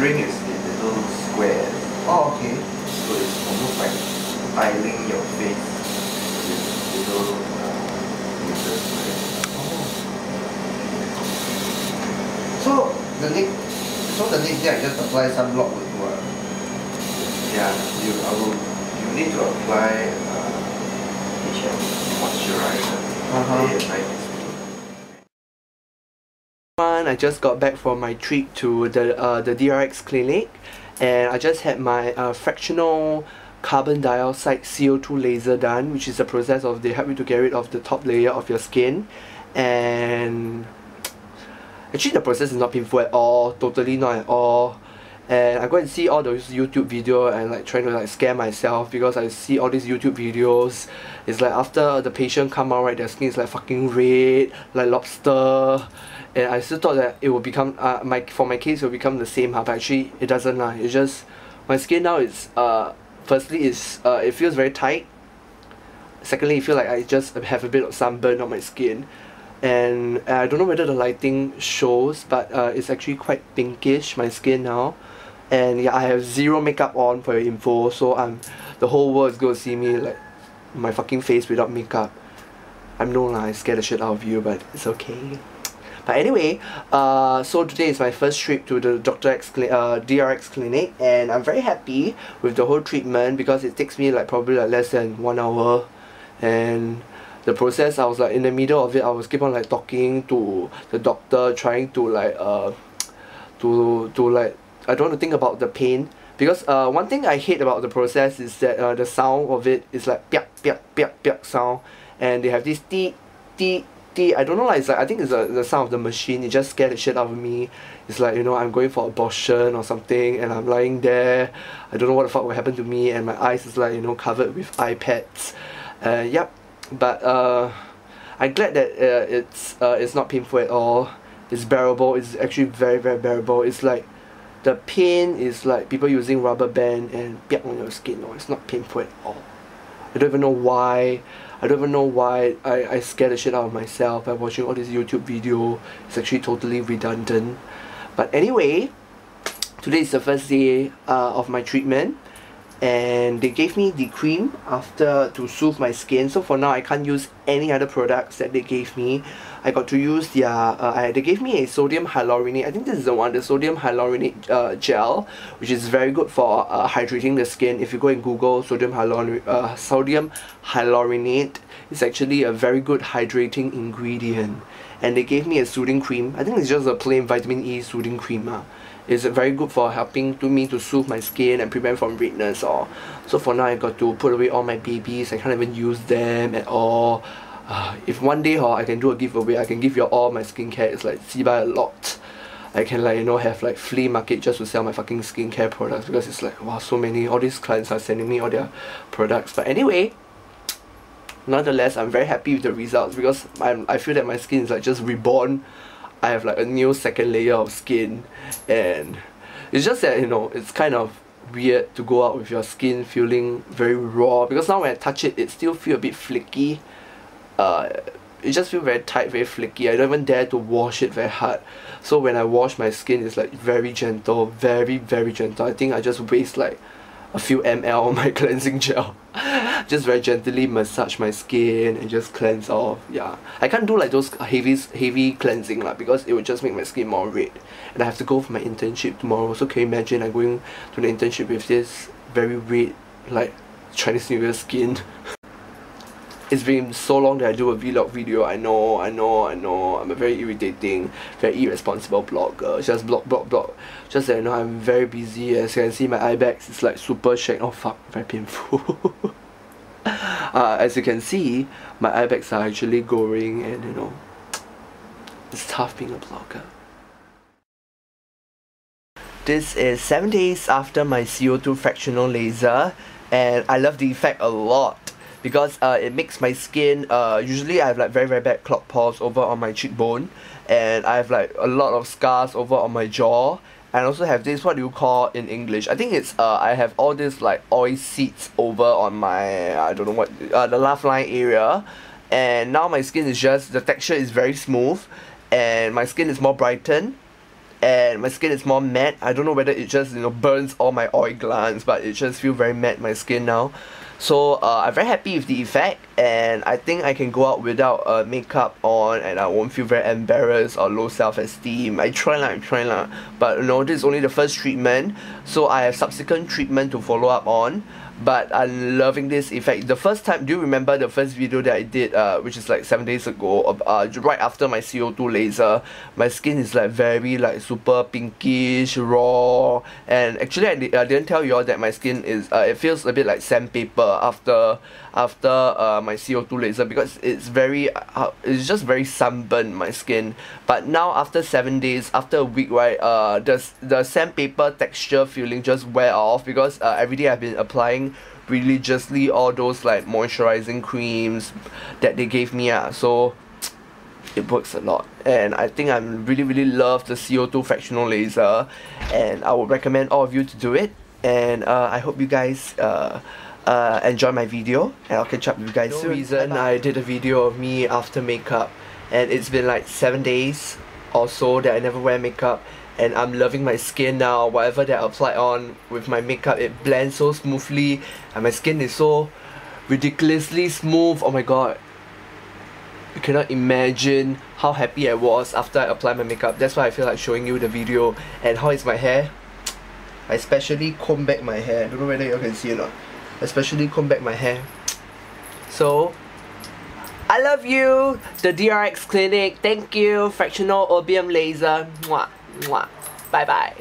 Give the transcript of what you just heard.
lasering is in little squares. Oh, okay. So it's almost like tiling your face with little uh, lasers. Oh. So the next, so the next day I just apply sunblock do. Uh, Yeah, you I will you need to apply uh, HM moisturizer Uh-huh. day and night. One, I just got back from my trip to the uh, the DRX clinic, and I just had my uh, fractional carbon dioxide CO2 laser done, which is a process of they help you to get rid of the top layer of your skin, and actually the process is not painful at all, totally not at all. And I go and see all those YouTube video and like trying to like scare myself because I see all these YouTube videos. It's like after the patient come out right, their skin is like fucking red, like lobster. And I still thought that it will become uh my for my case it will become the same huh, but actually it doesn't lah. It's just my skin now is uh firstly is uh it feels very tight. Secondly, I feel like I just have a bit of sunburn on my skin and I don't know whether the lighting shows but uh, it's actually quite pinkish my skin now and yeah I have zero makeup on for your info so I'm the whole world is gonna see me like my fucking face without makeup I'm no lie, I scared the shit out of you but it's okay but anyway uh, so today is my first trip to the Dr. X cli- uh, DRX clinic and I'm very happy with the whole treatment because it takes me like probably like less than one hour and the process I was like in the middle of it I was keep on like talking to the doctor trying to like uh to to like I don't want to think about the pain because uh one thing I hate about the process is that uh, the sound of it is like piak piak piak piak sound and they have this ti I don't know like it's like I think it's the, the sound of the machine. It just scared the shit out of me. It's like you know I'm going for abortion or something and I'm lying there. I don't know what the fuck will happen to me and my eyes is like you know covered with eye pads. Uh yep but uh I'm glad that uh, it's uh, it's not painful at all. It's bearable. It's actually very very bearable. It's like the pain is like people using rubber band and piak on your skin or it's not painful at all. I don't even know why I don't even know why I, I scared the shit out of myself by watching all this YouTube video. It's actually totally redundant. But anyway today is the first day uh, of my treatment and they gave me the cream after to soothe my skin. So for now I can't use any other products that they gave me. I got to use their uh, they gave me a sodium hyaluronate I think this is the one the sodium hyaluronate uh, gel which is very good for uh, hydrating the skin. If you go and google sodium hyaluronate uh, sodium hyaluronate it's actually a very good hydrating ingredient. And they gave me a soothing cream. I think it's just a plain vitamin E soothing cream uh is very good for helping to me to soothe my skin and prevent from redness or so for now I got to put away all my babies I can't even use them at all. Uh, if one day hor I can do a giveaway I can give you all my skincare it's like see by a lot. I can like you know have like flea market just to sell my fucking skincare products because it's like wow so many all these clients are sending me all their products. But anyway nonetheless I'm very happy with the results because I'm, I feel that my skin is like just reborn I have like a new second layer of skin. And it's just that you know it's kind of weird to go out with your skin feeling very raw. Because now when I touch it it still feel a bit flaky. Uh it just feel very tight very flaky. I don't even dare to wash it very hard. So when I wash my skin it's like very gentle very very gentle. I think I just waste like a few ml on my cleansing gel. Just very gently massage my skin and just cleanse off yeah. I can't do like those heavy heavy cleansing lah because it would just make my skin more red. And I have to go for my internship tomorrow. So can you imagine I'm going to the internship with this very red like Chinese New Year skin it's been so long that I do a vlog video. I know I know I know. I'm a very irritating very irresponsible blogger. Just blog blog blog. Just that you know I'm very busy. As you can see my eye bags is like super shag oh fuck very painful. Uh, as you can see my eye bags are actually going and you know it's tough being a blogger. This is 7 days after my CO2 fractional laser and I love the effect a lot because uh, it makes my skin uh, usually I have like very very bad clogged pores over on my cheekbone and I have like a lot of scars over on my jaw and also have this what do you call in English? I think it's uh, I have all this like oil seeds over on my I don't know what uh, the laugh line area and now my skin is just the texture is very smooth and my skin is more brightened and my skin is more matte. I don't know whether it just you know burns all my oil glands but it just feel very matte my skin now so uh, I'm very happy with the effect and I think I can go out without uh, makeup on and I won't feel very embarrassed or low self-esteem. I try lah, I try lah. But you know, this is only the first treatment so I have subsequent treatment to follow up on but I'm loving this effect. The first time, do you remember the first video that I did, uh, which is like 7 days ago, uh, right after my CO2 laser, my skin is like very like super pinkish, raw, and actually I, I didn't tell you all that my skin is, uh, it feels a bit like sandpaper after after uh, my CO2 laser because it's very, uh, it's just very sunburned my skin. But now after 7 days, after a week, right, uh, the, the sandpaper texture feeling just wear off because uh, every day I've been applying religiously all those like moisturizing creams that they gave me ah. So it works a lot. And I think I'm really really love the CO2 fractional laser and I would recommend all of you to do it. And uh, I hope you guys uh, uh, enjoy my video and I'll catch up with you guys no soon. reason. I did a video of me after makeup and it's been like 7 days or so that I never wear makeup and I'm loving my skin now. Whatever that I apply on with my makeup it blends so smoothly and my skin is so ridiculously smooth. Oh my god. You cannot imagine how happy I was after I applied my makeup. That's why I feel like showing you the video and how is my hair? I especially comb back my hair. I don't know whether you can see or not especially comb back my hair so I love you the DRX clinic thank you fractional erbium laser Mwah. Mwah. Bye bye.